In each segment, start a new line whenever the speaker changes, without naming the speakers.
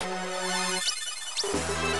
Thank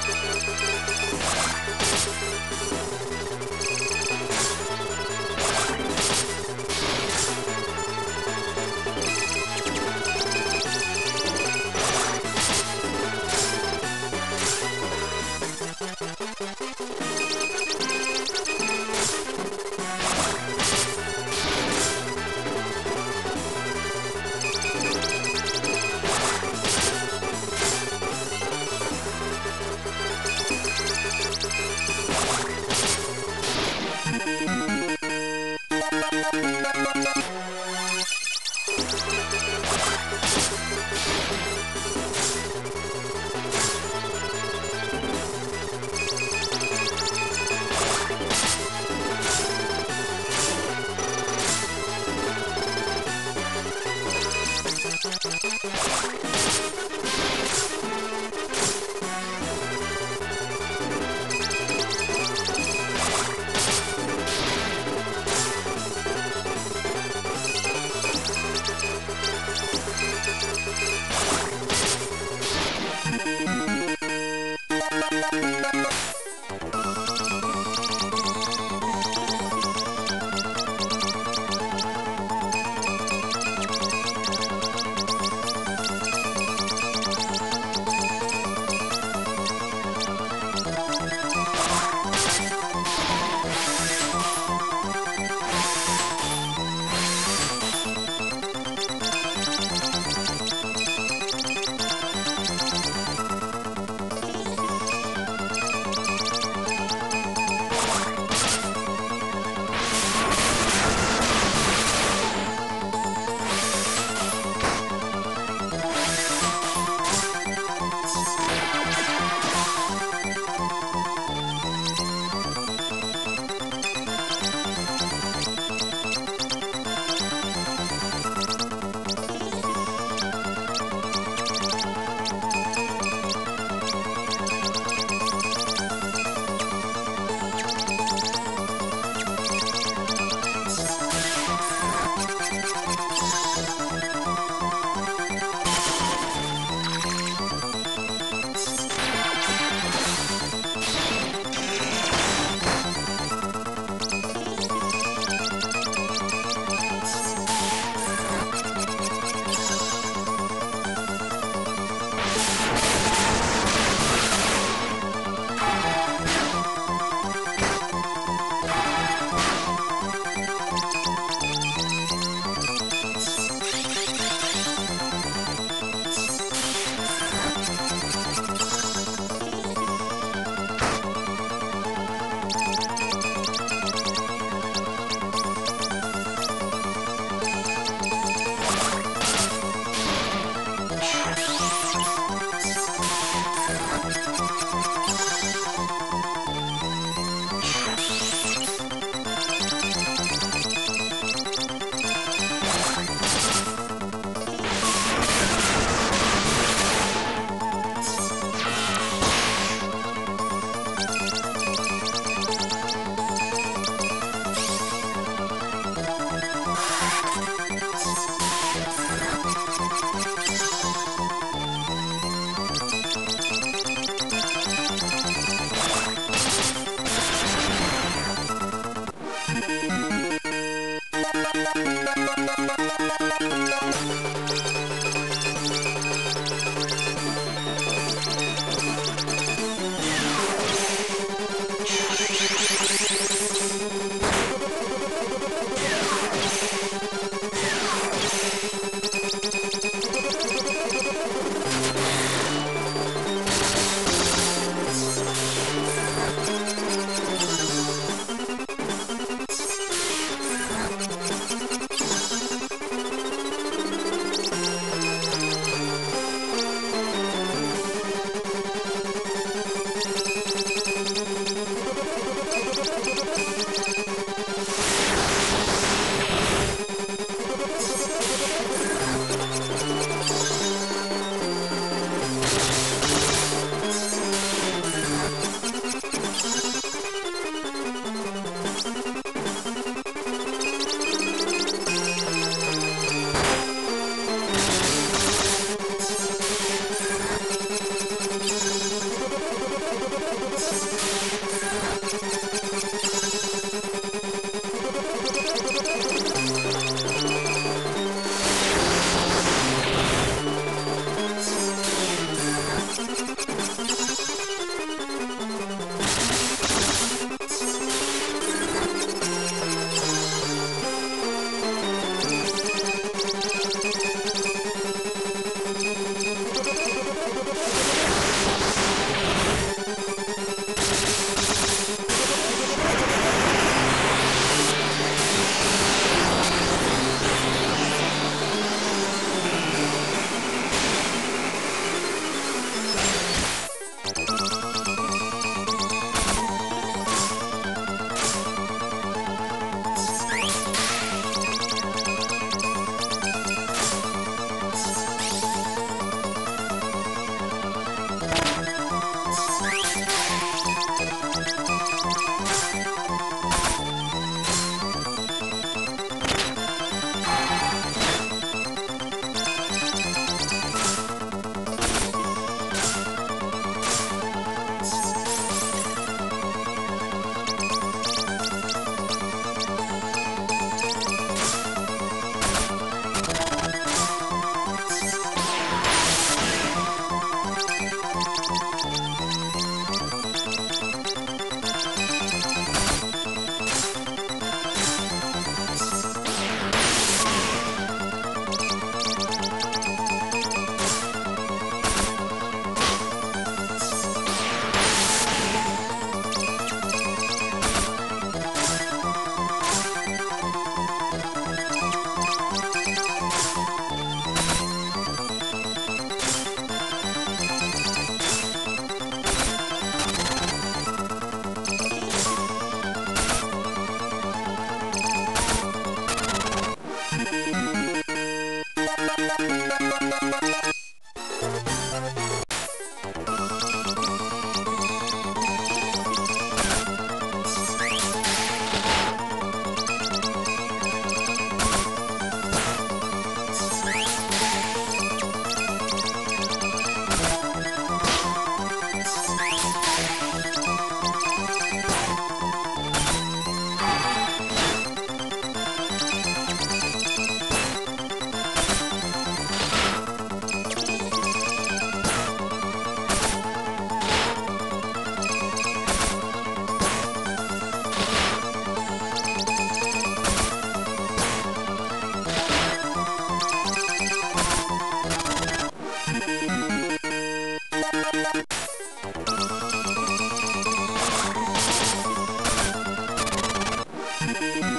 Thank you.